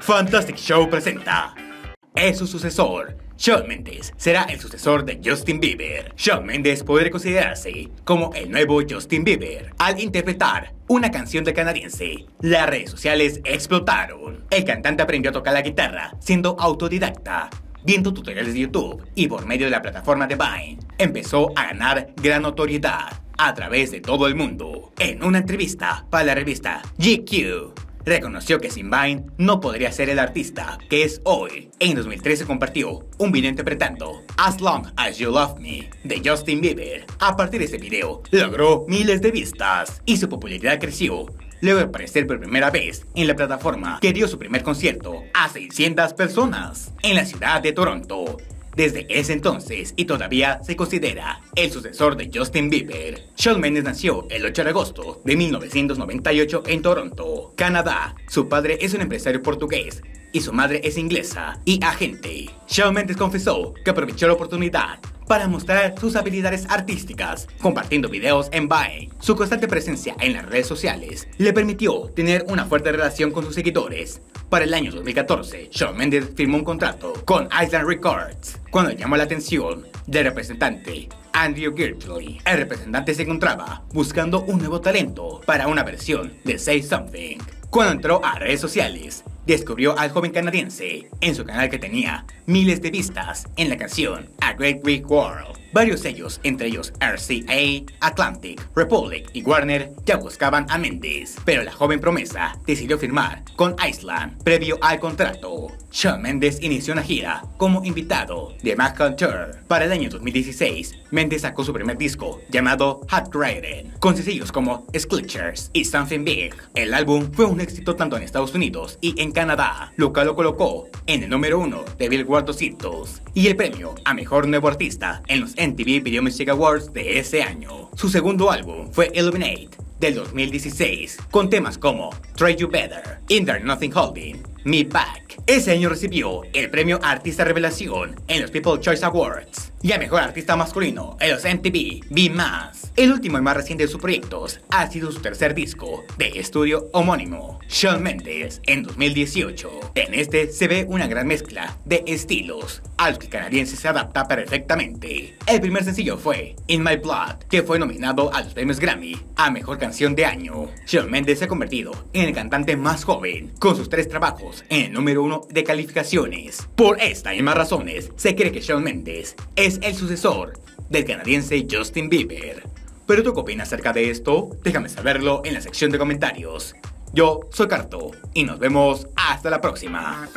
Fantastic Show presenta es su sucesor. Shawn Mendes será el sucesor de Justin Bieber. Shawn Mendes podría considerarse como el nuevo Justin Bieber al interpretar una canción de canadiense. Las redes sociales explotaron. El cantante aprendió a tocar la guitarra siendo autodidacta, viendo tutoriales de YouTube y por medio de la plataforma de Vine. Empezó a ganar gran notoriedad a través de todo el mundo. En una entrevista para la revista GQ, reconoció que sin Vine no podría ser el artista que es hoy. En 2013 compartió un video interpretando As Long As You Love Me de Justin Bieber. A partir de ese video logró miles de vistas y su popularidad creció luego de aparecer por primera vez en la plataforma que dio su primer concierto a 600 personas en la ciudad de Toronto. Desde ese entonces y todavía se considera el sucesor de Justin Bieber. Shawn Mendes nació el 8 de agosto de 1998 en Toronto, Canadá. Su padre es un empresario portugués y su madre es inglesa y agente. Shawn Mendes confesó que aprovechó la oportunidad para mostrar sus habilidades artísticas, compartiendo videos en Vine. Su constante presencia en las redes sociales le permitió tener una fuerte relación con sus seguidores. Para el año 2014, Shawn Mendes firmó un contrato con Island Records, cuando llamó la atención del representante Andrew Gurtley. El representante se encontraba buscando un nuevo talento para una versión de Say Something. Cuando entró a redes sociales, descubrió al joven canadiense en su canal que tenía miles de vistas en la canción A Great Big World. Varios sellos, entre ellos RCA, Atlantic, Republic y Warner, ya buscaban a Mendes, pero la joven promesa decidió firmar con Iceland previo al contrato. Shawn Mendes inició una gira como invitado de Mac. Para el año 2016, Mendes sacó su primer disco llamado Hot Riding, con sencillos como Sculptures y Something Big. El álbum fue un éxito tanto en Estados Unidos y en Canadá, lo cual lo colocó en el número uno de Billboard 200 y el premio a Mejor Nuevo Artista en los MTV Video Music Awards de ese año. Su segundo álbum fue Illuminate del 2016, con temas como Try You Better, In There Nothing Holding, Me Back. Ese año recibió el premio Artista Revelación en los People Choice Awards y a Mejor Artista Masculino en los MTV B+. El último y más reciente de sus proyectos ha sido su tercer disco de estudio homónimo, Shawn Mendes, en 2018. En este se ve una gran mezcla de estilos, al que el canadiense se adapta perfectamente. El primer sencillo fue In My Blood, que fue nominado a los premios Grammy a Mejor Canción de Año. Shawn Mendes se ha convertido en el cantante más joven, con sus tres trabajos en el número uno de calificaciones. Por esta y más razones, se cree que Shawn Mendes el sucesor del canadiense Justin Bieber. ¿Pero tú qué opinas acerca de esto? Déjame saberlo en la sección de comentarios. Yo soy Carto y nos vemos hasta la próxima.